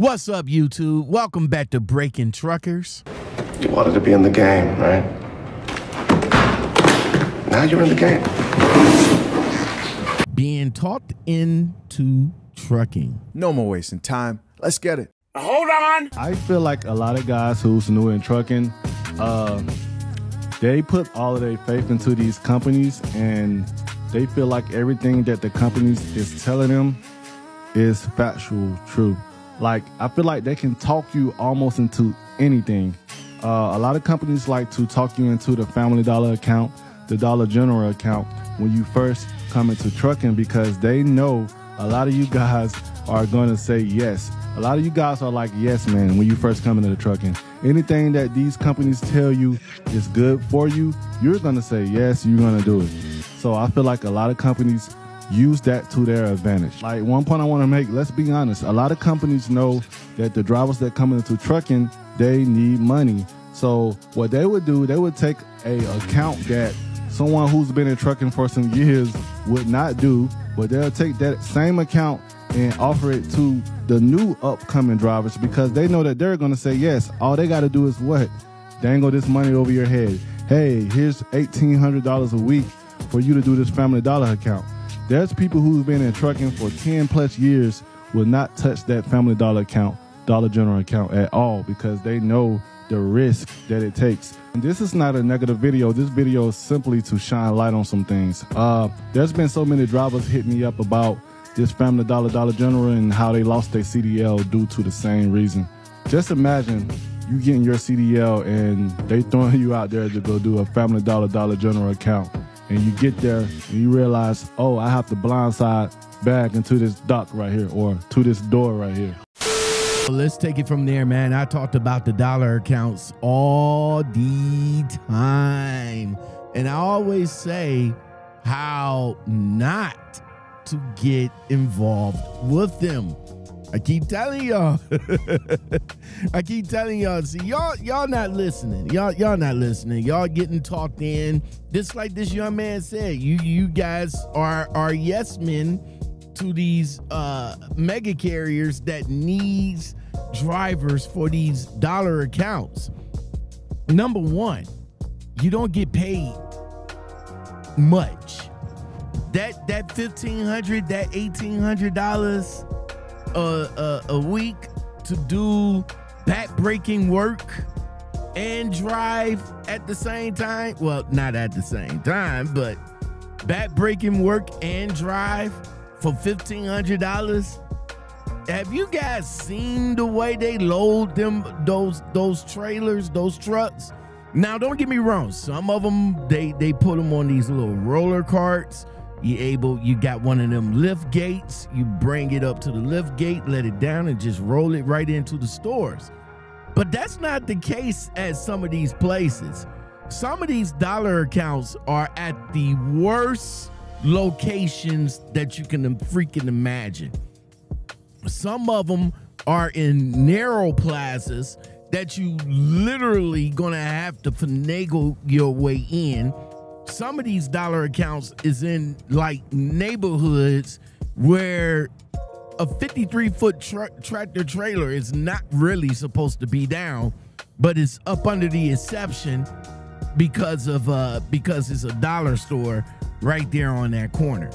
What's up, YouTube? Welcome back to Breaking Truckers. You wanted to be in the game, right? Now you're in the game. Being talked into trucking. No more wasting time. Let's get it. Hold on. I feel like a lot of guys who's new in trucking, uh, they put all of their faith into these companies and they feel like everything that the companies is telling them is factual true. Like I feel like they can talk you almost into anything. Uh, a lot of companies like to talk you into the Family Dollar account, the Dollar General account when you first come into trucking because they know a lot of you guys are going to say yes. A lot of you guys are like yes man when you first come into the trucking. Anything that these companies tell you is good for you, you're going to say yes, you're going to do it. So I feel like a lot of companies use that to their advantage. Like one point I want to make, let's be honest, a lot of companies know that the drivers that come into trucking, they need money. So what they would do, they would take a account that someone who's been in trucking for some years would not do, but they'll take that same account and offer it to the new upcoming drivers because they know that they're going to say yes. All they got to do is what? Dangle this money over your head. Hey, here's $1,800 a week for you to do this Family Dollar account. There's people who've been in trucking for 10 plus years will not touch that Family Dollar account, Dollar General account at all because they know the risk that it takes. And this is not a negative video. This video is simply to shine light on some things. Uh, there's been so many drivers hit me up about this Family Dollar Dollar General and how they lost their CDL due to the same reason. Just imagine you getting your CDL and they throwing you out there to go do a Family Dollar Dollar General account. And you get there and you realize, oh, I have to blindside back into this dock right here or to this door right here. Let's take it from there, man. I talked about the dollar accounts all the time. And I always say how not to get involved with them. I keep telling y'all. I keep telling y'all. See, y'all, y'all not listening. Y'all, y'all not listening. Y'all getting talked in. Just like this young man said, you you guys are are yes men to these uh mega carriers that needs drivers for these dollar accounts. Number one, you don't get paid much. That that fifteen hundred, that eighteen hundred dollars a, a a week to do back-breaking work and drive at the same time. Well, not at the same time, but back-breaking work and drive for fifteen hundred dollars. Have you guys seen the way they load them those those trailers, those trucks? Now, don't get me wrong. Some of them they they put them on these little roller carts. You able you got one of them lift gates. You bring it up to the lift gate, let it down, and just roll it right into the stores. But that's not the case at some of these places. Some of these dollar accounts are at the worst locations that you can freaking imagine. Some of them are in narrow plazas that you literally gonna have to finagle your way in. Some of these dollar accounts is in like neighborhoods where a 53 foot tra- tractor trailer is not really supposed to be down, but it's up under the exception because of uh because it's a dollar store right there on that corner.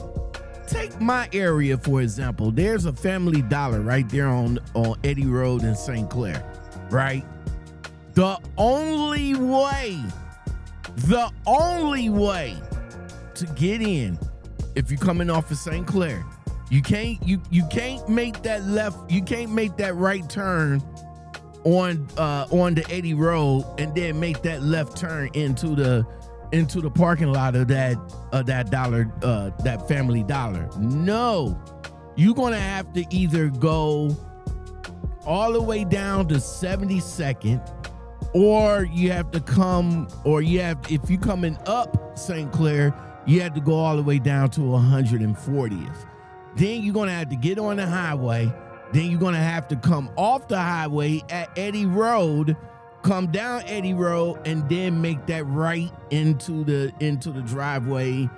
Take my area for example. There's a Family Dollar right there on on Eddy Road in St. Clair, right? The only way, the only way to get in, if you're coming off of St. Clair, you can't you you can't make that left, you can't make that right turn on uh on the Eddy Road and then make that left turn into the into the parking lot of that of that dollar uh that family dollar. No. You're gonna have to either go all the way down to 72nd or you have to come or you have if you're coming up St. Clair, you have to go all the way down to 140th. Then you're gonna have to get on the highway. Then you're gonna have to come off the highway at Eddy Road, come down Eddy Road, and then make that right into the into the driveway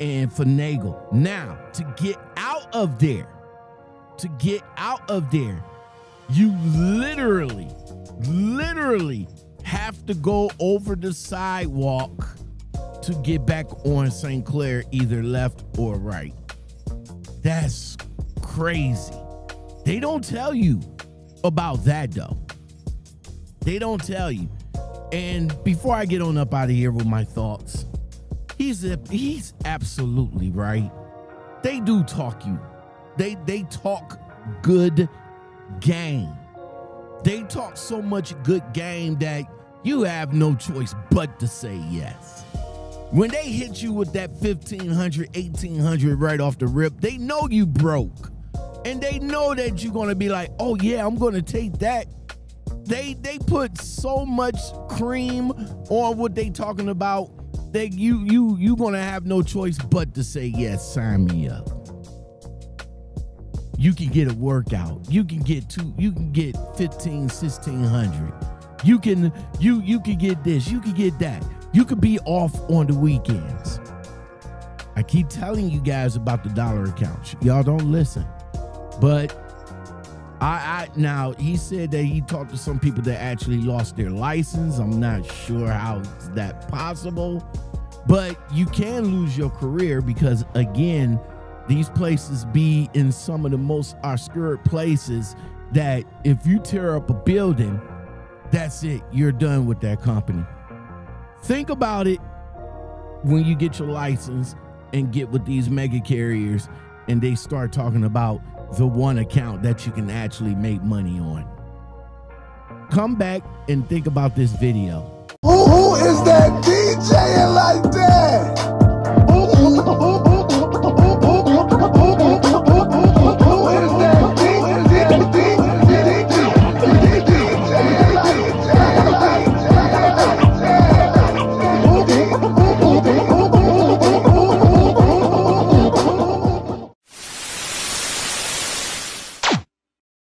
and finagle. Now, to get out of there, to get out of there, You literally, literally have to go over the sidewalk to get back on St. Clair, either left or right. That's crazy. They don't tell you about that though. They don't tell you. And before I get on up out of here with my thoughts, he's a, he's absolutely right. They do talk you. They they talk good game. They talk so much good game that you have no choice but to say yes. When they hit you with that 1500, 1800 right off the rip, they know you broke. And they know that you're going to be like, "Oh yeah, I'm going to take that." They they put so much cream on what they talking about that you you you going to have no choice but to say, "Yes, sign me up." You can get a workout. You can get two you can get 15 1600. You can you you can get this, you can get that. You could be off on the weekends. I keep telling you guys about the dollar account. Y'all don't listen. But I, I now he said that he talked to some people that actually lost their license. I'm not sure how that possible, but you can lose your career because again, these places be in some of the most obscure places that if you tear up a building, that's it. You're done with that company. Think about it when you get your license and get with these mega carriers and they start talking about the one account that you can actually make money on. Come back and think about this video. Who, who is that DJing like?